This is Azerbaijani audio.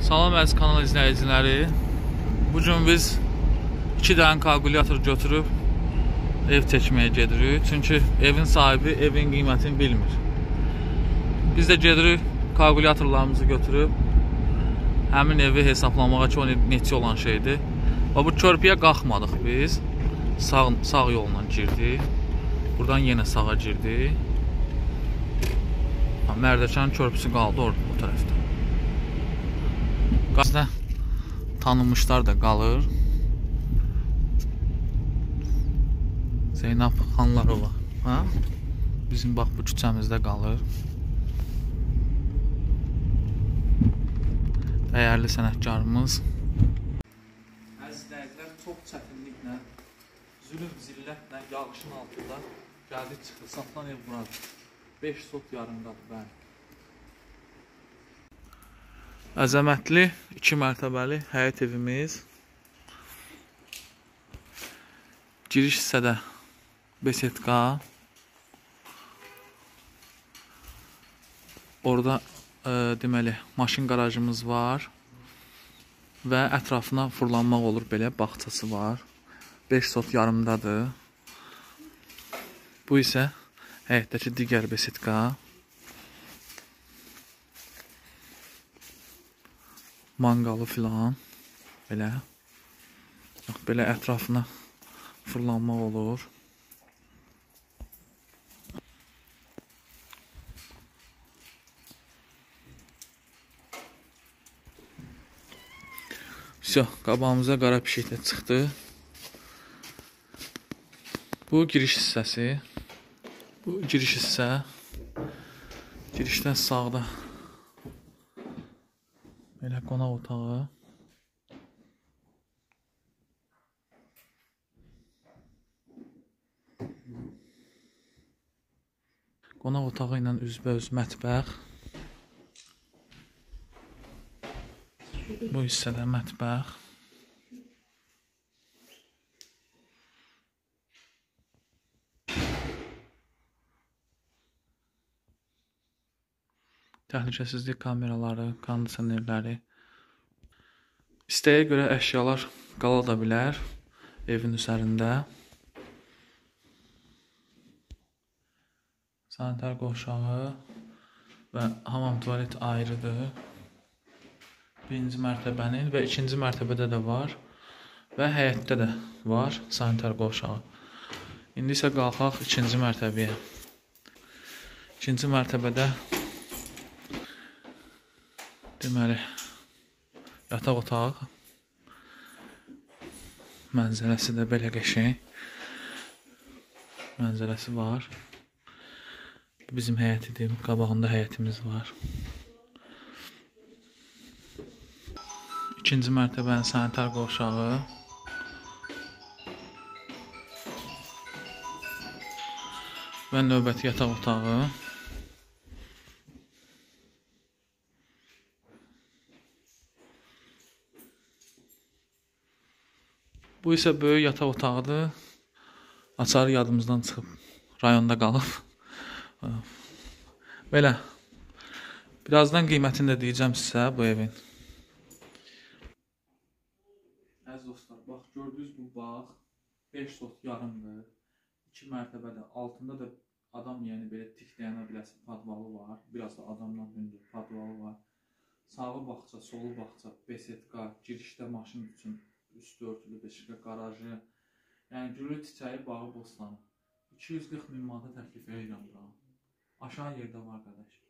Salam əziz kanal izləyiciləri. Bu gün biz 2 dənə kalkulyator götürüb ev çəkməyə gedirik. Çünki evin sahibi evin qiymətini bilmir. Biz də gedirik kalkulyatorlarımızı götürüb həmin evi hesablamağa ki, o neçə olan şeydir. Və bu körpüyə qalxmadıq biz. Sağ, sağ yolla girdik. Buradan yenə sağa girdik. Mərdəkan körpüsü qaldı orada bu tərəfdə. Qazda tanınmışlar da qalır. Zeynəb Xanlarova, ha? Bizim bax bu küçəmizdə qalır. Dəyərli sənətkarımız. Əziz izləyicilər, çox çətinliklə, zülm zillətlə yağışın altında gəldik çıxdı. Satılan ev buradır. 5 sot yarımdadır, bəli. Əzəmətli 2 mərtəbəli həyət evimiz. Giriş hissədə besetka. Orada e, deməli maşın qarajımız var və ətrafına fırlanmaq olur belə bağçası var. 5 sot yarımdadır. Bu isə həyətdəki digər besetka. Manqalı filan belə bax belə ətrafına fırlanmaq olur. Vəsə, qabağımıza qara pişik də çıxdı. Bu giriş hissəsi. Bu giriş hissə. Girişdən sağda Belə qonaq otağı. Qonaq otağı ilə üzbəüz mətbəx. Bu hissədə mətbəx. Təhlükəsizlik kameraları, kondisionerləri. İstəyə görə əşyalar qala da bilər evin üzərində. Sanitar qovşağı və hamam tualet ayrıdır. Birinci mərtəbənin və ikinci mərtəbədə də var və həyətdə də var sanitar qovşağı. İndi isə qalxaq ikinci mərtəbəyə. İkinci mərtəbədə Deməli, yataq otaq. Mənzərəsi də belə qəşəng. Mənzərəsi var. Bizim həyətidir. Qabağında həyətimiz var. İkinci mərtəbənin sanitar qovşağı. Və növbəti yataq otağı. Bu isə böyük yataq otağıdır. Açarı yadımızdan çıxıb rayonda qalıb. Belə. Birazdan qiymətini də deyəcəm sizə bu evin. Əziz dostlar, bax gördünüz bu bağ 5 sot yarımdır. 2 mərtəbədə, altında da adam yəni belə tik dayana biləsi padvalı var. Biraz da adamdan hündür padvalı var. Sağı bağça, solu bağça, besetka, girişdə maşın üçün üstü örtülü beşikə qarajı, yəni gülü çiçəyi bağı bostanı. 240 min manata təklif edirəm bura. Aşağı yerdə var qardaş.